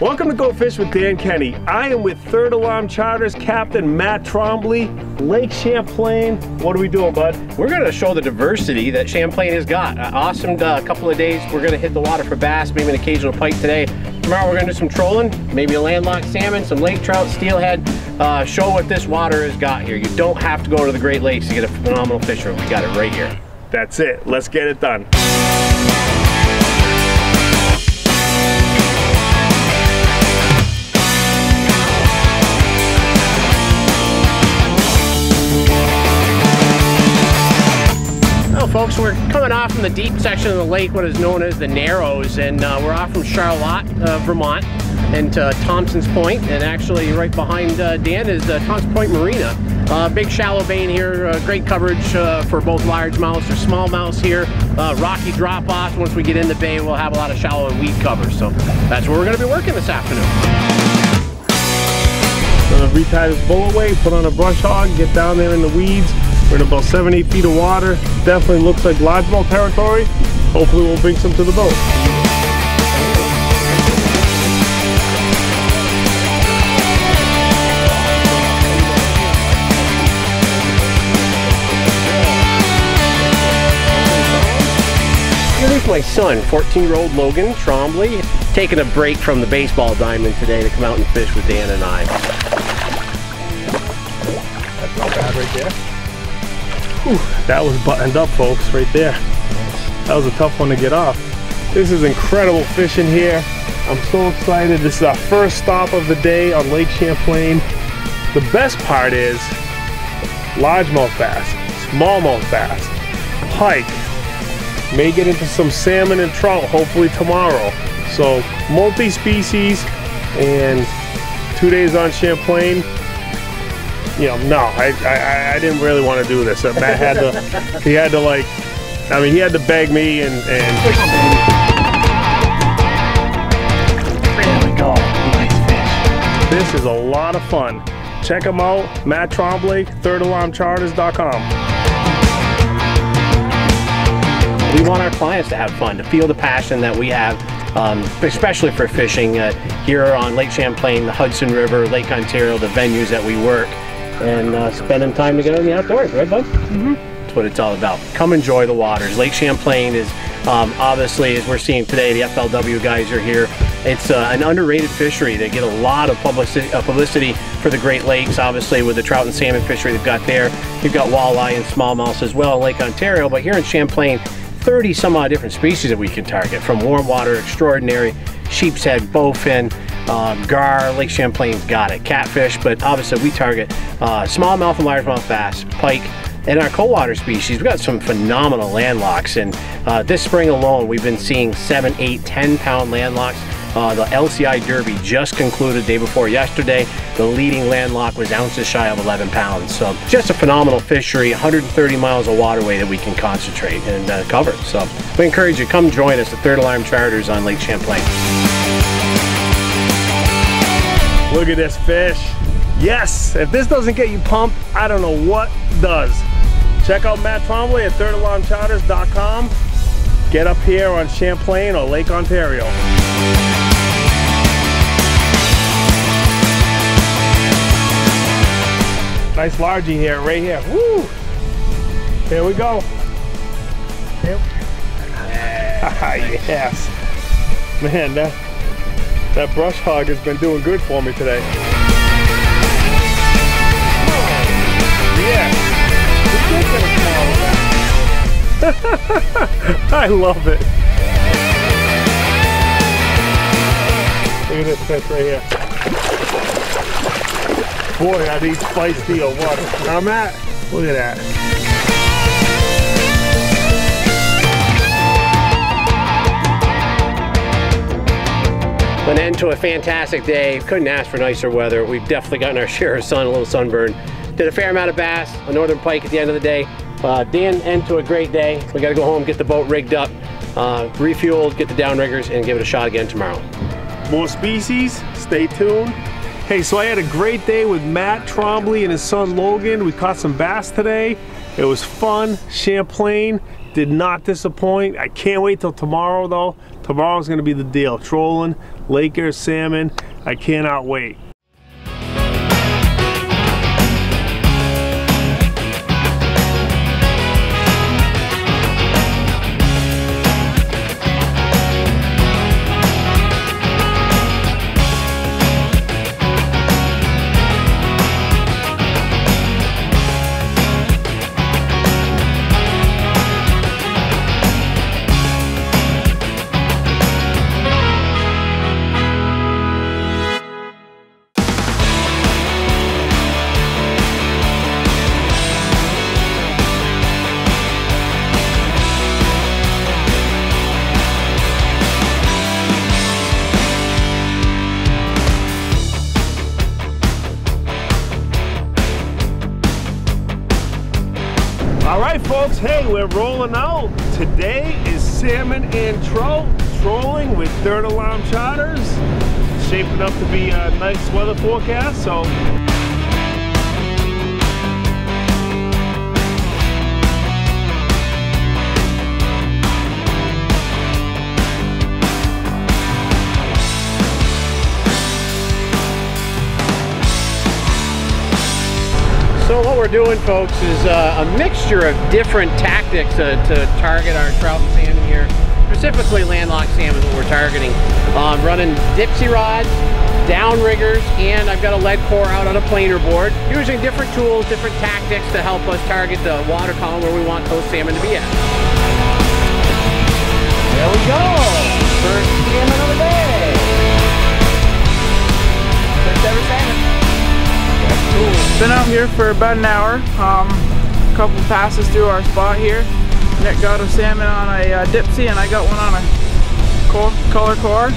Welcome to Go Fish with Dan Kenney. I am with Third Alarm Charters Captain Matt Trombley, Lake Champlain. What are we doing, bud? We're going to show the diversity that Champlain has got. Uh, awesome uh, couple of days. We're going to hit the water for bass, maybe an occasional pike today. Tomorrow we're going to do some trolling, maybe a landlocked salmon, some lake trout, steelhead. Uh, show what this water has got here. You don't have to go to the Great Lakes to get a phenomenal fish room. We got it right here. That's it. Let's get it done. Folks, we're coming off from the deep section of the lake, what is known as the Narrows, and uh, we're off from Charlotte, uh, Vermont, and uh, Thompson's Point, and actually right behind uh, Dan is uh, Point Marina. Uh, big shallow vein here, great coverage for both large largemouths or small smallmouths here. rocky drop-offs. Once we get in the bay, we'll have a lot of shallow and weed cover. So that's where we're going to be working this afternoon. Gonna retie this bull away, put on a brush hog, get down there in the weeds, we're in about seven, eight feet of water. Definitely looks like largemouth territory. Hopefully we'll bring some to the boat. Here's my son, 14-year-old Logan Trombley, taking a break from the baseball diamond today to come out and fish with Dan and I. That's not bad right there. Whew, that was buttoned up, folks, right there. That was a tough one to get off. This is incredible fishing here. I'm so excited. This is our first stop of the day on Lake Champlain. The best part is largemouth bass, smallmouth bass, pike, may get into some salmon and trout hopefully tomorrow. So multi-species and two days on Champlain you know, no, I, I, I didn't really want to do this. Uh, Matt had to, he had to like, I mean, he had to beg me and, and. There we go. This is a lot of fun. Check him out, Matt Trombley, thirdalarmcharters.com. We want our clients to have fun, to feel the passion that we have, um, especially for fishing uh, here on Lake Champlain, the Hudson River, Lake Ontario, the venues that we work and uh, spending time together in the outdoors, right, bud? Mm-hmm. That's what it's all about. Come enjoy the waters. Lake Champlain is um, obviously, as we're seeing today, the FLW guys are here. It's uh, an underrated fishery. They get a lot of publicity, uh, publicity for the Great Lakes, obviously, with the trout and salmon fishery they've got there. You've got walleye and smallmouth as well in Lake Ontario, but here in Champlain, 30 some odd different species that we can target, from warm water, extraordinary, sheep's head, bowfin, um, gar, Lake Champlain's got it, catfish, but obviously we target uh, smallmouth and largemouth bass, pike, and our cold water species. We've got some phenomenal landlocks, and uh, this spring alone, we've been seeing seven, eight, 10 pound landlocks. Uh, the LCI Derby just concluded day before yesterday. The leading landlock was ounces shy of 11 pounds. So just a phenomenal fishery, 130 miles of waterway that we can concentrate and uh, cover. So we encourage you, come join us at Third Alarm Charters on Lake Champlain. Look at this fish. Yes, if this doesn't get you pumped, I don't know what does. Check out Matt Trombley at thirdalarmcharters.com. Get up here on Champlain or Lake Ontario. Nice largie here, right here. Woo! Here we go. Yep. yes. Man, that that brush hog has been doing good for me today. I love it. Look at this fish right here. Boy, are these feisty or what? I'm at. Look at that. An end to a fantastic day. Couldn't ask for nicer weather. We've definitely gotten our share of sun, a little sunburn. Did a fair amount of bass, a northern pike at the end of the day. Uh, Dan, end to a great day. We got to go home, get the boat rigged up, uh, refueled, get the downriggers, and give it a shot again tomorrow. More species, stay tuned. Hey, so I had a great day with Matt Trombley and his son Logan. We caught some bass today. It was fun. Champlain did not disappoint. I can't wait till tomorrow though. Tomorrow's gonna be the deal. Trolling, Lakers, salmon. I cannot wait. Folks, hey, we're rolling out. Today is salmon and trout trolling with Third Alarm Charters. Shaping up to be a nice weather forecast, so So what we're doing, folks, is uh, a mixture of different tactics uh, to target our trout and salmon here. Specifically landlocked salmon is what we're targeting. Um, running Dipsy rods, downriggers, and I've got a lead core out on a planer board. Using different tools, different tactics to help us target the water column where we want those salmon to be at. There we go! First salmon of the day! First ever salmon. Been out here for about an hour. Um, a couple passes through our spot here. Nick got a salmon on a uh, dipsy and I got one on a co color core.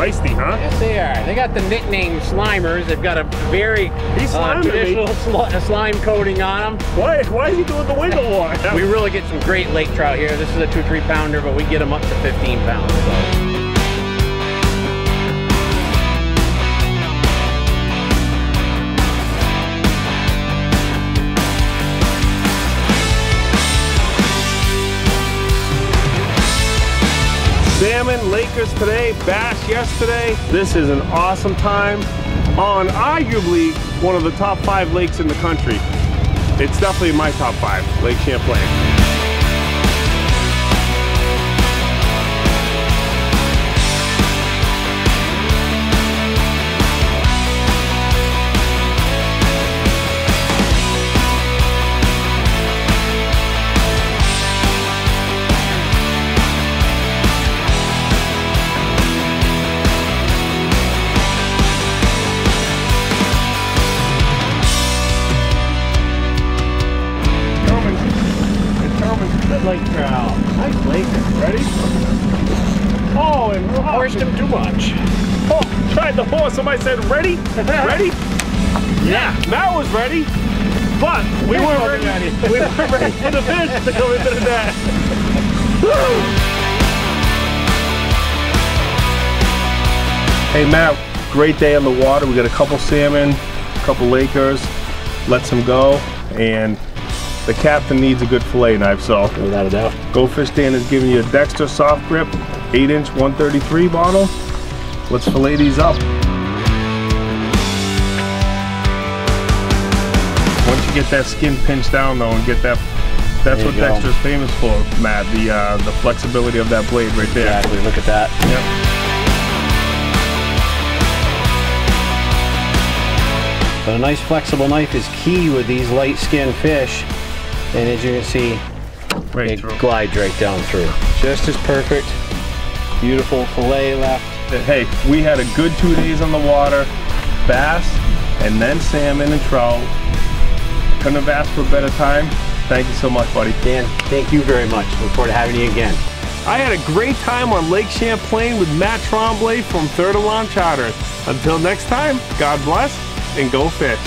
Feisty, huh? Yes, they are. They got the nickname Slimers. They've got a very uh, traditional sli- slime coating on them. Why, why is he doing the wiggle walk? We really get some great lake trout here. This is a two, three pounder, but we get them up to 15 pounds. So. Salmon, Lakers today, Bass yesterday. This is an awesome time on arguably one of the top five lakes in the country. It's definitely my top five, Lake Champlain. Lake trout. Nice lake. Ready? Oh, and Forced him too much. Oh, tried the horse. Somebody said, ready? Ready? Yeah, Matt was ready. But we Fish weren't wasn't ready. ready. We weren't ready for the fish to come into the net. Hey Matt, great day on the water. We got a couple salmon, a couple Lakers. Let some go. And the captain needs a good fillet knife, so Without a doubt. Go Fish Dan is giving you a Dexter soft grip, 8 inch 133 bottle. Let's fillet these up. Once you get that skin pinched down though and get that, that's what go. Dexter's famous for, Matt, the uh, the flexibility of that blade right there. Exactly. Look at that. Yep. But a nice flexible knife is key with these light skinned fish. And as you can see, Right it through. glides right down through. Just as perfect. Beautiful fillet left. Hey, we had a good two days on the water, bass, and then salmon and trout. Couldn't have asked for a better time. Thank you so much, buddy. Dan, thank you very much. Look forward to having you again. I had a great time on Lake Champlain with Matt Trombley from Third Alarm Charters. Until next time, God bless and go fish.